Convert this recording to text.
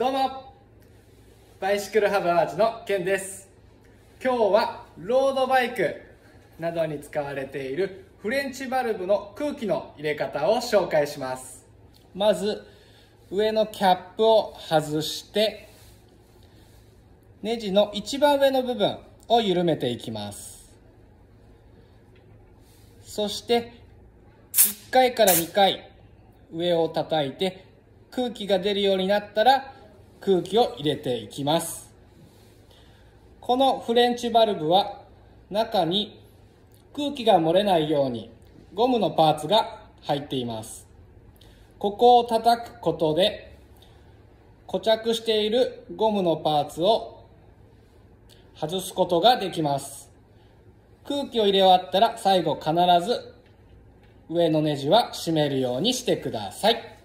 どうも。バイシクルハブアーチのケンです。今日はロードバイクなどに使われているフレンチバルブの空気の入れ方を紹介します。まず上のキャップを外してネジの一番上の部分を緩めていきます。そして1回から2回上を叩いて空気が出るようになったら空気を入れていきます。このフレンチバルブは中に空気が漏れないようにゴムのパーツが入っています。ここを叩くことで固着しているゴムのパーツを外すことができます。空気を入れ終わったら最後必ず上のネジは締めるようにしてください。